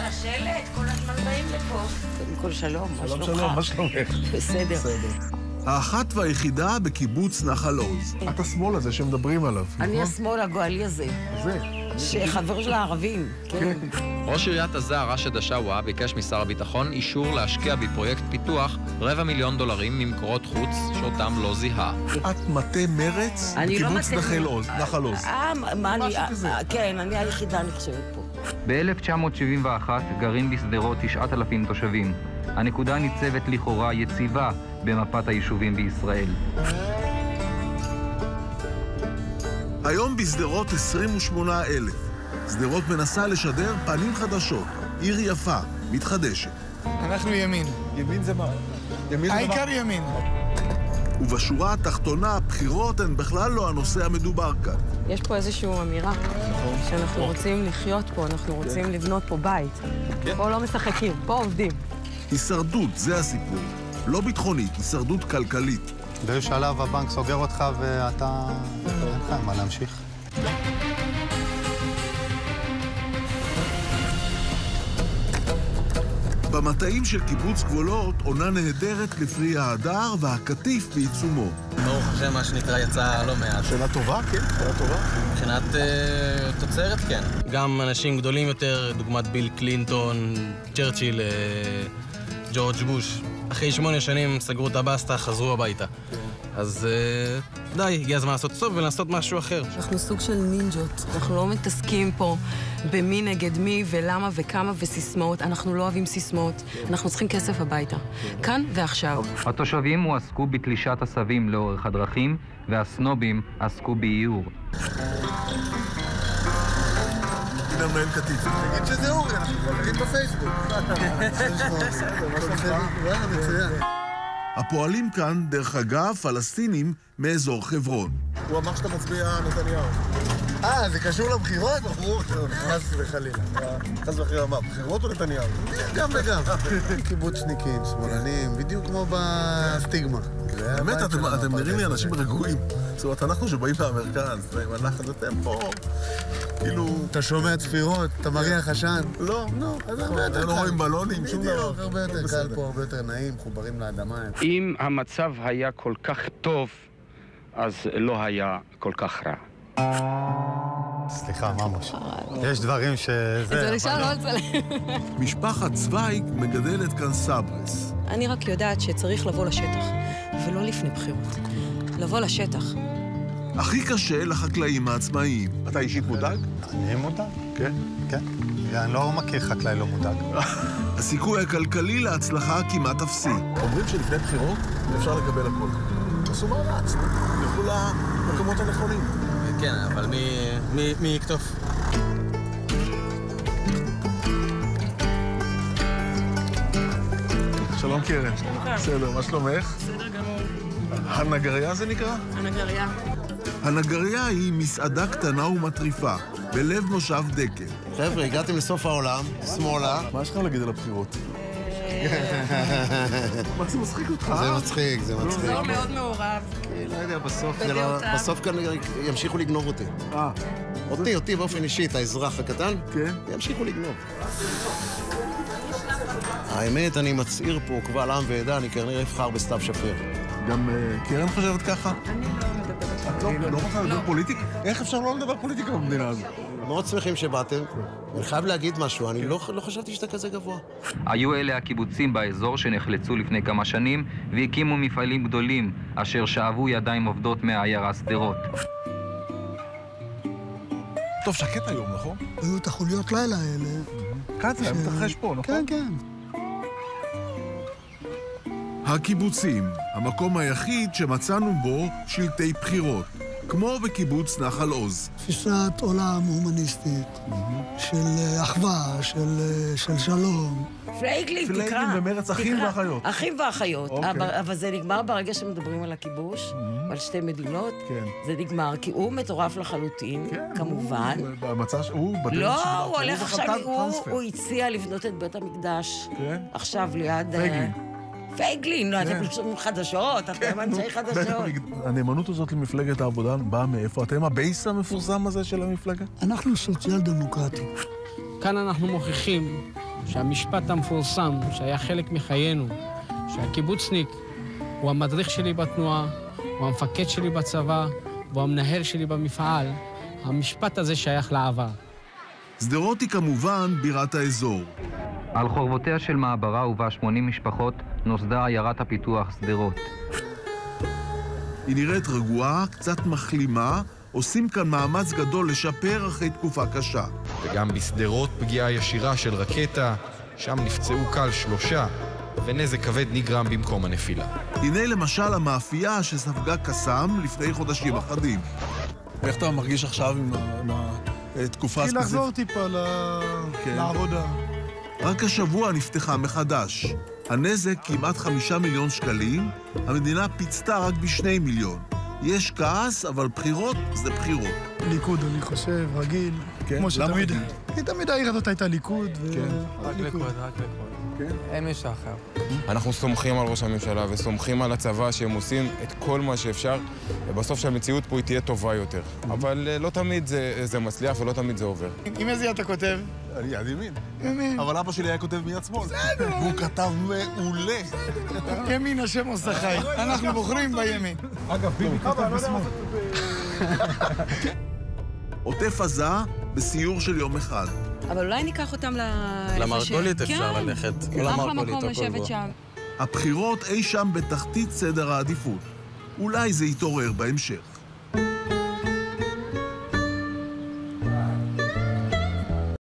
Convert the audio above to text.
על השלט, כל הזמן באים לפה. קודם כל שלום, מה שלום, שלומך? שלום, מה שלומך? בסדר. האחת והיחידה בקיבוץ נחל עוז. את השמאל הזה שמדברים עליו, נכון? אני השמאל הגואלי הזה, זה. שחבר של הערבים, כן. ראש עיריית עזה, ראשד השאווה, ביקש משר הביטחון אישור להשקיע בפרויקט פיתוח רבע מיליון דולרים ממקורות חוץ שאותם לא זיהה. את מטה מרץ אני לא בקיבוץ נחל עוז. אה, מה אני... כן, אני היחידה נחשבת פה. ב-1971 גרים בשדרות 9,000 תושבים. הנקודה ניצבת לכאורה יציבה במפת היישובים בישראל. היום בשדרות 28,000. שדרות מנסה לשדר פנים חדשות. עיר יפה, מתחדשת. אנחנו ימין. ימין זה מה? ימין העיקר ימין. ובשורה התחתונה, הבחירות הן בכלל לא הנושא המדובר כאן. יש פה איזושהי אמירה, שאנחנו רוצים לחיות פה, אנחנו רוצים לבנות פה בית. פה לא משחקים, פה עובדים. הישרדות, זה הסיפור. לא ביטחונית, הישרדות כלכלית. באיזה שלב הבנק סוגר אותך ואתה... אין לך מה להמשיך. במטעים של קיבוץ גבולות עונה נהדרת לפרי ההדר והקטיף בעיצומו. ברוך השם, מה שנקרא, יצא לא מעט. שאלה טובה, כן, שאלה טובה. מבחינת אה, תוצרת, כן. גם אנשים גדולים יותר, דוגמת ביל קלינטון, צ'רצ'יל, אה, ג'ורג' בוש. אחרי שמונה שנים סגרו את הבסטה, חזרו הביתה. אז אה, די, הגיע הזמן לעשות סוף ולעשות משהו אחר. אנחנו סוג של נינג'ות. אנחנו לא מתעסקים פה במי נגד מי ולמה וכמה וסיסמאות. אנחנו לא אוהבים סיסמאות. אנחנו צריכים כסף הביתה. כאן ועכשיו. התושבים הועסקו בתלישת עשבים לאורך הדרכים, והסנובים עסקו באיור. הנה המנהל קטיף. תגיד שזה אורי, אנחנו חברים בפייסבוק. הפועלים כאן, דרך אגב, פלסטינים מאזור חברון. הוא אמר שאתה מצביע נתניהו. אה, זה קשור לבחירות? ברור. חס וחלילה. חס וחלילה מה, בחירות או נתניהו? גם וגם. קיבוצניקים, שמאלנים, בדיוק כמו בסטיגמה. באמת, אתם- נראים לי אנשים. רגועים. זאת אומרת, אנחנו שבאים מהמרכז, עם הלחץ, אתם פה, כאילו... אתה שומע צפירות, אתה מריח עשן? לא, נו, אז הרבה יותר לא קל. רואים בלונים, שום דבר. בדיוק, הרבה יותר קל. פה, הרבה יותר נעים, מחוברים לאדמה. אם המצב היה כל כך טוב, אז לא היה כל כך רע. סליחה, ממוש. יש דברים שזה... זה לשם לא לצלם. משפחת צוויג מגדלת כאן סברס. אני רק יודעת שצריך לבוא לשטח, ולא לפני בחירות. לבוא לשטח. הכי קשה לחקלאים העצמאיים. אתה אישית מודאג? אני מודאג. כן. כן. אני לא מכיר חקלאי לא מודאג. הסיכוי הכלכלי להצלחה כמעט אפסי. אומרים שלפני בחירות אפשר לקבל הכל. תעשו מאמץ, תלכו למקומות הנכונים. כן, אבל מי, מי, מי יקטוף? שלום קרן. בסדר, מה שלומך? בסדר גמור. הנגריה זה נקרא? הנגריה. הנגריה היא מסעדה קטנה ומטריפה, בלב מושב דקל. חבר'ה, הגעתם לסוף העולם, שמאלה. מה יש לך להגיד על הבחירות? מה זה מצחיק אותך? זה מצחיק, זה מצחיק. לא מאוד מעורב. לא יודע, בסוף זה לא... בסוף כאן ימשיכו לגנוב אותי. אה, אותי, אותי באופן אישי, את האזרח הקטן, כן. ימשיכו לגנוב. האמת, אני מצהיר פה קבל עם ועדה, אני כנראה אבחר בסתיו שפיר. גם אה, קרן חושבת ככה? אני לא לא לא רוצה לדבר פוליטיקה? איך אפשר לא לדבר פוליטיקה במדינה הזאת? מאוד שמחים שבאתם. אני חייב להגיד משהו, אני לא לא חשבתי שאתה כזה גבוה. היו אלה הקיבוצים באזור שנחלצו לפני כמה שנים והקימו מפעלים גדולים אשר שאבו ידיים עובדות מהעיירה שדרות. טוב, שקט היום, נכון? היו את החוליות לילה האלה. זה היה מתרחש פה, נכון? כן, כן. הקיבוצים, המקום היחיד שמצאנו בו שלטי בחירות, כמו בקיבוץ נחל עוז. תפיסת עולם הומניסטית, של אה, אחווה, של, אה, של שלום. פלייגלין, תקרא. פלייגלין במרץ אחים. ואחיות. אחים ואחיות. אוקיי. אבל, אבל זה נגמר ברגע שמדברים על הכיבוש, על שתי מדינות. כן. זה נגמר, כי הוא מטורף לחלוטין, כמובן. הוא במצע, ש- הוא בדרך לא, שלו, הוא הולך עכשיו, הוא, הציע לבנות את בית המקדש. כן? עכשיו ליד... אה, פייגלין. פייגלין, לא, כן. אתם שומעים חדשות, אתם אנשי בית חדשות. הנאמנות הזאת למפלגת העבודה באה מאיפה? אתם הבייס המפורסם הזה של המפלגה? אנחנו סוציאל דמוקרטים. כאן אנחנו מוכיחים שהמשפט המפורסם, שהיה חלק מחיינו, שהקיבוצניק הוא המדריך שלי בתנועה, הוא המפקד שלי בצבא, והוא המנהל שלי במפעל, המשפט הזה שייך לעבר. שדרות היא כמובן בירת האזור. על חורבותיה של מעברה ובה 80 משפחות נוסדה עיירת הפיתוח שדרות. היא נראית רגועה, קצת מחלימה, עושים כאן מאמץ גדול לשפר אחרי תקופה קשה. וגם בשדרות פגיעה ישירה של רקטה, שם נפצעו קל שלושה, ונזק כבד נגרם במקום הנפילה. הנה למשל המאפייה שספגה קסאם לפני חודשים אחדים. איך אתה מרגיש עכשיו עם התקופה הספציפית? התחיל לחזור טיפה כן. לעבודה. רק השבוע נפתחה מחדש. הנזק כמעט חמישה מיליון שקלים, המדינה פיצתה רק בשני מיליון. יש כעס, אבל בחירות זה בחירות. ליכוד, אני חושב, רגיל. כן? כמו למה שתמיד... רגיל? כי תמיד העיר הזאת הייתה ליכוד, ו... כן. רק ליכוד, רק ליכוד. כן? אין מישהו אחר. אנחנו סומכים על ראש הממשלה וסומכים על הצבא שהם עושים את כל מה שאפשר, ובסוף שהמציאות פה היא תהיה טובה יותר. אבל אה, לא תמיד זה, זה מצליח ולא תמיד זה עובר. עם איזה יד אתה כותב? אני יד ימין. ימין. אבל אבא שלי היה כותב מיד שמאל. בסדר. והוא כתב מעולה. ימין השם עושה חי. אנחנו בוחרים בימין. אגב, ביבי כתב בשמאל. עוטף עזה בסיור של יום אחד. אבל אולי ניקח אותם ל... למרגולית אפשר כן. ללכת. או אחלה מקום לשבת. שם. הבחירות אי שם בתחתית סדר העדיפות. אולי זה יתעורר בהמשך.